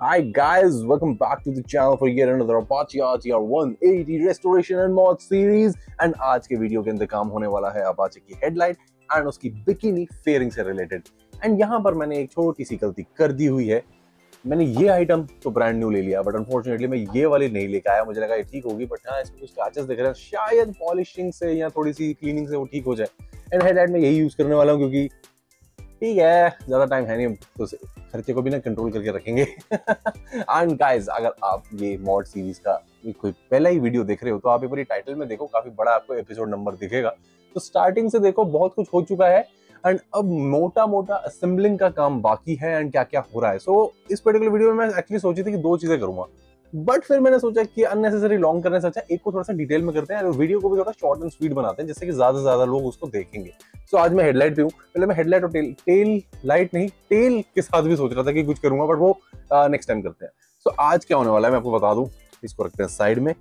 Hi guys, welcome back to the channel for yet another Apache RTR 180 restoration and mod series. And आज के video के अंदर काम होने वाला है Apache की हेडलाइट एंड उसकी बिकिनी फेयरिंग से रिलेटेड एंड यहाँ पर मैंने एक छोटी सी गलती कर दी हुई है। मैंने ये आइटम तो ब्रांड न्यू ले लिया बट अनफॉर्चुनेटली मैं ये वाली नहीं लेकर आया। मुझे लगा ये ठीक होगी बट हाँ इसमें कुछ स्क्रैचेस दिख रहे हैं। शायद पॉलिशिंग से या थोड़ी सी क्लीनिंग से वो ठीक हो जाए। एंड हेडलाइट में यही यूज़ करने वाला हूँ क्योंकि ठीक है ज़्यादा टाइम है नहीं तो खर्चे को भी ना कंट्रोल करके रखेंगे। एंड गाइस अगर आप ये मॉड सीरीज़ का कोई पहला ही वीडियो देख रहे हो तो आप एक बार टाइटल में देखो काफ़ी बड़ा आपको एपिसोड नंबर दिखेगा। तो स्टार्टिंग से देखो बहुत कुछ हो चुका है। एंड अब मोटा मोटा असेंबलिंग का काम बाकी है एंड क्या क्या हो रहा है। सो so, इस पर्टिकुलर वीडियो में मैं एक्चुअली सोची थी कि दो चीज़ें करूँगा। बट फिर मैंने सोचा कि अननेसेसरी लॉन्ग करने से अच्छा एक को थोड़ा सा डिटेल में करते हैं और वीडियो को भी थोड़ा शॉर्ट एंड स्वीट बनाते हैं जिससे कि ज़्यादा से ज़्यादा लोग उसको देखेंगे। सो so, आज मैं हेडलाइट पे हूँ। पहले मैं हेडलाइट और टेल टेल लाइट नहीं टेल के साथ भी सोच रहा था कि कुछ करूँगा बट वो नेक्स्ट टाइम करते हैं। सो so, आज क्या होने वाला है मैं आपको बता दूँ। इसको रखते हैं साइड में।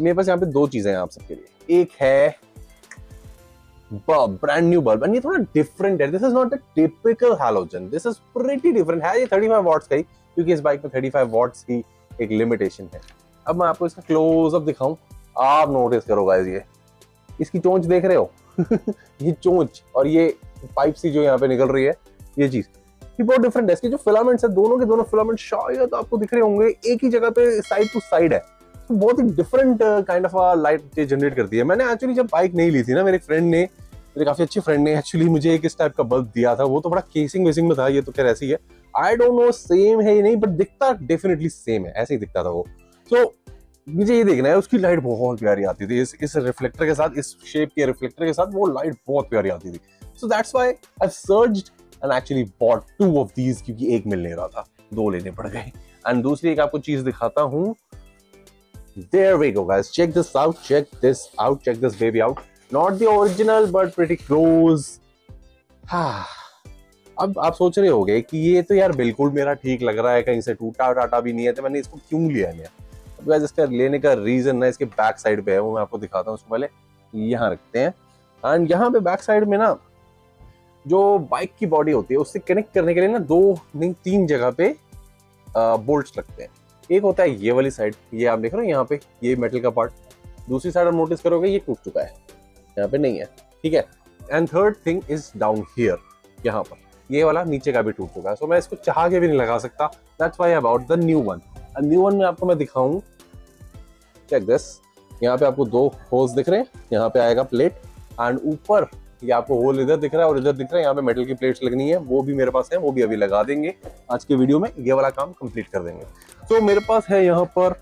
मेरे पास यहाँ पे दो चीज़ें हैं आप सबके लिए। एक है bulb brand new bulb and ये थोड़ा different है। This is not a typical halogen. This is pretty different है ये 35 watts का ही क्योंकि इस बाइक में 35 watts की एक लिमिटेशन है। अब मैं आपको इसका क्लोज अप दिखाऊँ। आप नोटिस करो गाइस ये। इसकी चोंच देख रहे हो? ये चोंच और ये पाइप सी जो यहाँ पे निकल रही है, ये चीज़। ये बहुत डिफरेंट है। इसके जो फिलामेंट्स है, दोनों के दोनों फिलामेंट शायद आपको दिख रहे होंगे। एक ही जगह पे साइड टू साइड है। तो बहुत ही different kind of light generate करती है। मैंने एक्चुअली जब बाइक नहीं ली थी ना, मेरे फ्रेंड ने, मेरे काफ़ी अच्छे फ्रेंड ने एक्चुअली मुझे एक इस टाइप का बल्ब दिया था। वो तो बड़ा केसिंग वेसिंग में था, ये तो खैर ऐसी है। आई डोंट नो सेम है या नहीं बट दिखता डेफिनेटली सेम है ऐसे ही दिखता था वो सो so, मुझे ये देखना है उसकी लाइट बहुत प्यारी आती थी इस इस रिफ्लेक्टर के साथ इस शेप के रिफ्लेक्टर के साथ वो लाइट बहुत प्यारी आती थी so that's why I searched and actually bought two of these क्योंकि एक मिल नहीं रहा था दो लेने पड़ गए एंड दूसरी एक आपको चीज़ दिखाता हूँ There we go, guys. Check this out. Check this out. Check this baby out. Not the original, but pretty close. हाँ अब आप सोच रहे होगे कि ये तो यार बिल्कुल मेरा ठीक लग रहा है, कहीं से टूटा टाटा भी नहीं है तो मैंने इसको क्यों लिया है अब गाइस इसका लेने का रीजन ना, इसके बैक साइड पे है, वो मैं आपको दिखाता हूँ, उसको पहले यहाँ रखते हैं। एंड यहाँ पे बैक साइड में ना, जो बाइक की बॉडी होती है, उससे कनेक्ट करने के लिए ना दो नहीं, तीन जगह पे बोल्ट लगते हैं। एक होता है ये वाली साइड ये आप देख रहे हो, यहाँ पे ये मेटल का पार्ट दूसरी साइड आप नोटिस करोगे, ये टूट चुका है, यहाँ पे नहीं है, ठीक है। And third thing is down here यहाँ पर। ये वाला नीचे का भी टूट चुका है। सो मैं इसको चाह के भी नहीं लगा सकता। That's why about the new one new one में आपको मैं दिखाऊँ। चेक दिस यहाँ पे आपको दो होल्स दिख रहे हैं। यहाँ पे आएगा प्लेट एंड ऊपर ये आपको होल इधर दिख रहा है और इधर दिख रहा है। यहाँ पे मेटल की प्लेट्स लगनी है। वो भी मेरे पास है। वो भी अभी लगा देंगे। आज के वीडियो में ये वाला काम कंप्लीट कर देंगे। तो मेरे पास है यहाँ पर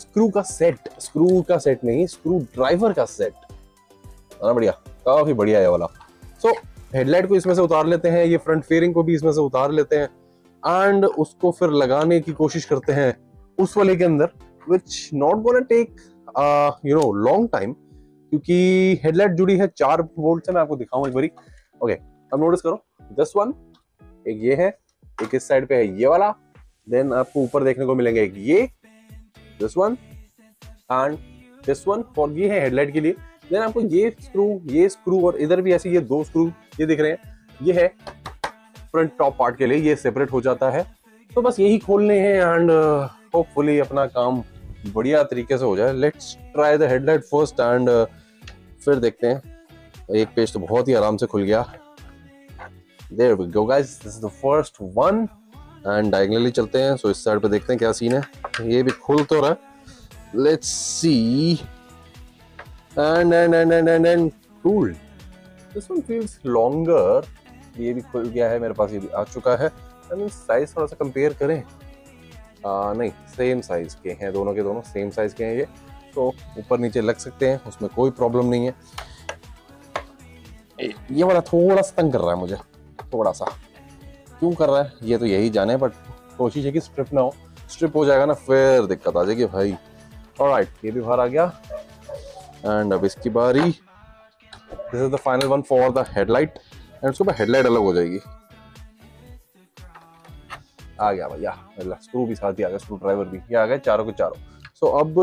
स्क्रू का सेट स्क्रू का सेट नहीं। स्क्रू ड्राइवर का सेट है बढ़िया। काफ़ी बढ़िया है वाला। सो so, हेडलाइट को इसमें से उतार लेते हैं, ये फ्रंट फेयरिंग को भी इसमें से उतार लेते हैं एंड उसको फिर लगाने की कोशिश करते हैं उस वाले के अंदर which not gonna take you know long time क्योंकि हेडलाइट जुड़ी है चार वोल्ट से मैं आपको दिखाऊँ एक बारी। ओके अब नोटिस करो दिस वन एक ये है, एक इस साइड पे है ये वाला देन आपको ऊपर देखने को मिलेंगे एक ये this one and this one for ये है हेडलाइट के लिए। देन आपको ये स्क्रू ये स्क्रू और इधर भी ऐसे ये दो स्क्रू ये दिख रहे हैं। ये है फ्रंट टॉप पार्ट के लिए ये सेपरेट हो जाता है। तो बस यही खोलने हैं एंड होपफुली uh, अपना काम बढ़िया तरीके से हो जाए। Let's try the headlight first and फिर देखते हैं। एक पेज तो बहुत ही आराम से खुल गया। There we go guys this is the first one and diagonally चलते हैं। सो so इस साइड पे देखते हैं क्या सीन है। ये भी खुल तो रहा let's see and and and and and and tool this one feels longer ये भी खुल गया है मेरे पास ये भी आ चुका है। आई मीन साइज़ थोड़ा सा कंपेयर करें। आ, नहीं सेम साइज़ के हैं दोनों के दोनों सेम साइज़ के हैं ये। तो ऊपर नीचे लग सकते हैं उसमें कोई प्रॉब्लम नहीं है। ये वाला थोड़ा सा तंग कर रहा है मुझे थोड़ा सा। क्यों कर रहा है ये तो यही जाने बट कोशिश है कि स्ट्रिप ना हो। स्ट्रिप हो जाएगा ना फिर दिक्कत आ जाएगी भाई। और ये भी बाहर आ गया। एंड अब इसकी बारी। This is the final one for the headlight and उसके बाद हेडलाइट अलग हो जाएगी। आ गया भैया स्क्रू भी साथ ही आ गया स्क्रू ड्राइवर भी। ये आ गए चारों के चारों। सो so, अब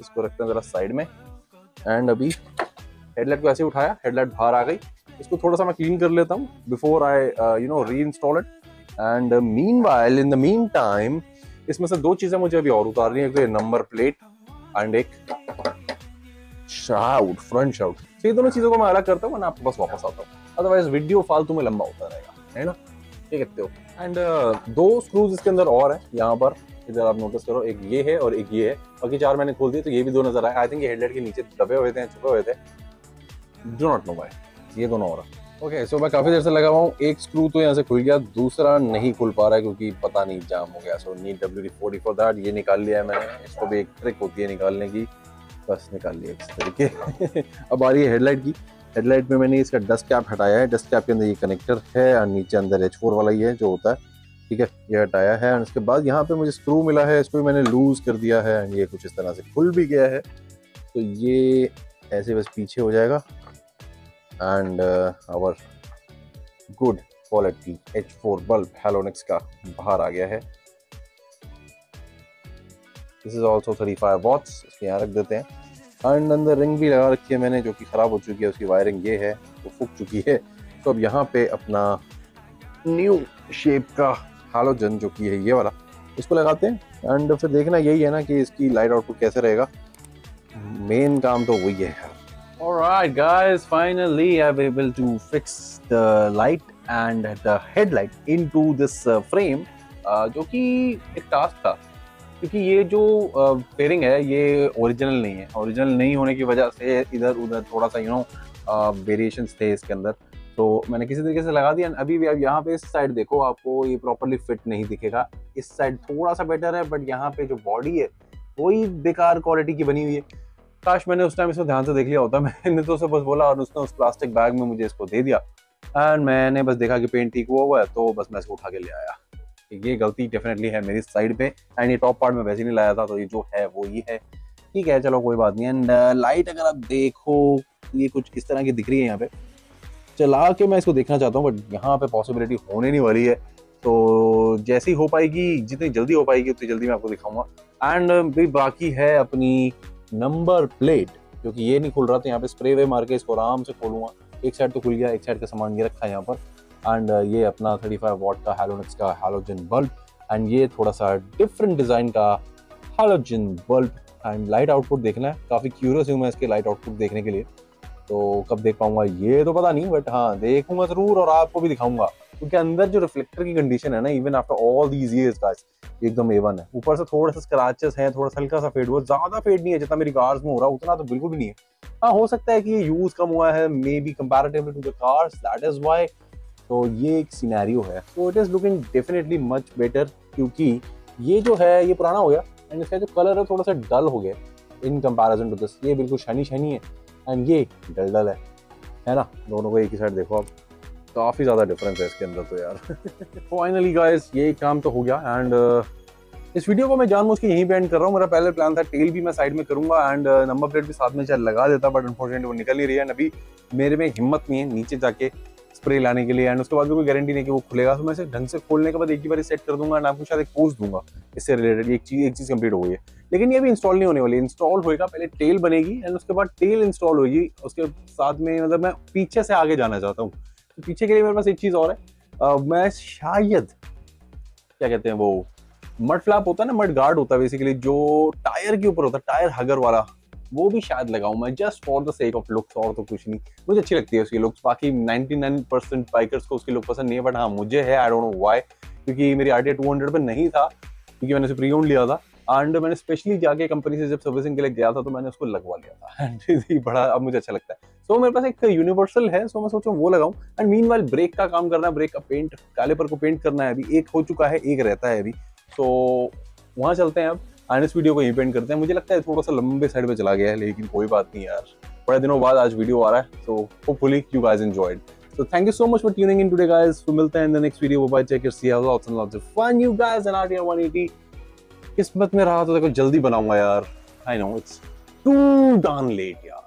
इसको रखते हैं जरा साइड में। एंड अभी हेडलाइट को ऐसे उठाया हेडलाइट बाहर आ गई। इसको थोड़ा सा मैं क्लीन कर लेता हूँ before I you know reinstall it and meanwhile in the meantime इसमें से दो चीज़ें मुझे अभी और उतारनी है एक नंबर प्लेट एंड एक शाउट फ्रंट शाउट ये दोनों चीज़ों को मैं अलग करता हूँ आपके पास वापस आता हूँ। अदरवाइज़ वीडियो फालतू में लंबा होता रहेगा है ना? ये कहते हो। एंड uh, दो स्क्रूज इसके अंदर और है यहाँ पर इधर आप नोटिस करो एक ये है और एक ये है। बाकी चार मैंने खोल दिए तो ये भी दो नज़र आए। आई थिंक ये हेडलाइट के नीचे दबे हुए थे छुपे हुए थे। डो नॉट नो बाय ये दोनों और ओके सो मैं काफ़ी देर से लगा हुआ हूँ। एक स्क्रू तो यहाँ से खुल गया दूसरा नहीं खुल पा रहा है क्योंकि पता नहीं जाम हो गया। So need W D forty for that ये निकाल लिया है मैंने। इसको भी एक ट्रिक होती है निकालने की। बस निकाल लिया इस तरीके। अब आ रही है हेडलाइट की। हेडलाइट में मैंने इसका डस्ट कैप हटाया है। डस्ट कैप के अंदर ये कनेक्टर है और नीचे अंदर एच फोर वाला है जो होता है। ठीक है, ये हटाया है और उसके बाद यहाँ पे मुझे स्क्रू मिला है। इसको मैंने लूज कर दिया है एंड ये कुछ इस तरह से खुल भी गया है। तो ये ऐसे बस पीछे हो जाएगा। And our good quality H four bulb Halonix का बाहर आ गया है। This is also thirty five watts इसके यहाँ रख देते हैं। एंड अंदर रिंग भी लगा रखी है मैंने जो कि ख़राब हो चुकी है उसकी वायरिंग ये है वो फूक चुकी है। तो अब यहाँ पे अपना न्यू शेप का हालोजन जो कि है ये वाला इसको लगाते हैं। एंड फिर देखना यही है ना कि इसकी लाइट आउटपुट कैसे रहेगा। मेन काम तो वही है Alright guys, finally I'm able to fix the light and the headlight into this uh, frame uh, जो कि एक टास्क था। क्योंकि ये जो पेयरिंग है, ये ओरिजिनल नहीं है। ओरिजिनल नहीं होने की वजह से इधर उधर थोड़ा सा यू नो वेरिएशन थे इसके अंदर। तो मैंने किसी तरीके से लगा दिया। अभी भी अब यहाँ पे इस साइड देखो, आपको ये प्रॉपरली फिट नहीं दिखेगा। इस साइड थोड़ा सा बेटर है बट यहाँ पे जो बॉडी है, वही बेकार क्वालिटी की बनी हुई है। काश मैंने उस टाइम इसको ध्यान से देख लिया होता। मैंने तो उसे बस बोला और उसने उस प्लास्टिक बैग में मुझे इसको दे दिया। एंड मैंने बस देखा कि पेंट ठीक हुआ हुआ है तो बस मैं इसको उठा के ले आया। ये गलती डेफिनेटली है मेरी साइड पे। एंड ये टॉप पार्ट में वैसे नहीं लाया था तो ये जो है वो ये है। ठीक है चलो कोई बात नहीं। एंड लाइट uh, अगर आप देखो ये कुछ इस तरह की दिख रही है यहाँ पे। चला के मैं इसको देखना चाहता हूँ बट यहाँ पे पॉसिबिलिटी होने नहीं वाली है। तो जैसी हो पाएगी जितनी जल्दी हो पाएगी उतनी जल्दी मैं आपको दिखाऊँगा। एंड भी बाकी है अपनी नंबर प्लेट क्योंकि ये नहीं खुल रहा था यहाँ पे स्प्रे वे मार के इसको आराम से खोलूँगा। एक साइड तो खुल गया एक साइड का सामान ये रखा है यहाँ पर। एंड ये अपना 35 वॉट का हेलोनिक्स का हेलोजन बल्ब एंड ये थोड़ा सा डिफरेंट डिज़ाइन का halogen bulb and light output देखना है। काफ़ी क्यूरियस हूँ मैं इसके लाइट आउटपुट देखने के लिए। तो कब देख पाऊँगा ये तो पता नहीं बट हाँ देखूँगा ज़रूर और आपको भी दिखाऊँगा। क्योंकि अंदर जो रिफ्लेक्टर की कंडीशन है ना even after all these years guys एकदम एवन है। ऊपर से थोड़ा सा स्क्रैचेस हैं, थोड़ा सा हल्का सा फेड हुआ, ज़्यादा फेड नहीं है जितना मेरी कार्स में हो रहा है उतना तो बिल्कुल भी नहीं है। हाँ हो सकता है कि ये यूज़ कम हुआ है maybe comparatively to the cars that is why तो ये एक सिनेरियो है। तो it is looking definitely much better क्योंकि ये जो है ये पुराना हो गया एंड इसका जो कलर है थोड़ा सा डल हो गया इन कंपैरिजन टू दिस ये बिल्कुल शनी शनी है एंड ये डल डल है है ना? दोनों को एक ही साइड देखो आप। काफ़ी ज़्यादा डिफरेंस है इसके अंदर तो यार। फाइनली गाइस ये काम तो हो गया एंड uh, इस वीडियो को मैं जान मुझ के यहीं पे एंड कर रहा हूँ। मेरा पहले प्लान था टेल भी मैं साइड में करूँगा एंड नंबर प्लेट भी साथ में चाहे लगा देता बट अनफॉर्चुनेटली वो निकल नहीं रही है। एंड अभी मेरे में हिम्मत नहीं है नीचे जाके स्प्रे लाने के लिए एंड उसके बाद भी कोई गारंटी नहीं कि वो खुलेगा। तो मैं इसे ढंग से खोलने के बाद एक ही बार सेट कर दूँगा एंड आपको शायद एक पोस्ट दूँगा। इससे रिलेटेड एक चीज़ एक चीज़ कंप्लीट हो गई है। लेकिन ये भी इंस्टॉल नहीं होने वाली। इंस्टॉल होएगा पहले टेल बनेगी एंड उसके बाद टेल इंस्टॉल होगी उसके साथ में मतलब मैं पीछे से आगे जाना चाहता हूँ। तो पीछे के लिए मेरे पास एक चीज़ और है। आ, मैं शायद क्या कहते हैं वो मड फ्लैप होता है ना मड गार्ड होता है बेसिकली जो टायर के ऊपर होता है टायर हगर वाला। वो भी शायद लगाऊँ मैं just for the sake of looks और तो कुछ नहीं। मुझे अच्छी लगती है उसकी लुक्स बाकी 99 परसेंट बाइकर्स को उसकी लुक पसंद नहीं है बट हाँ मुझे है आई डोंट नो व्हाई क्योंकि मेरी आर टी टू हंड्रेड पर नहीं था क्योंकि मैंने उसे प्री ओन लिया था एंड मैंने स्पेशली जाके कंपनी से जब सर्विसिंग के लिए गया था तो मैंने उसको लगवा लिया था। एंड बड़ा अब मुझे अच्छा लगता है। सो so, मेरे पास एक यूनिवर्सल है सो so मैं सोच रहा हूँ वो लगाऊँ। एंड मीन वाइल ब्रेक का काम करना है ब्रेक का पेंट कैलिपर को पेंट करना है अभी एक हो चुका है एक रहता है अभी। सो so, वहाँ चलते हैं अब। आज इस वीडियो को यहीं पेंट करते हैं। मुझे लगता है थोड़ा सा लंबे साइड पे चला गया है, लेकिन कोई बात नहीं यार। बड़े दिनों बाद आज वीडियो आ रहा है so hopefully you guys enjoyed so thank you so much for tuning in today guys फिर मिलते हैं in the next video bye take care see have option lot of fun you guys and R TR 180 किस्मत में रहा तो देखो, जल्दी बनाऊँगा यार। I know it's too damn late यार।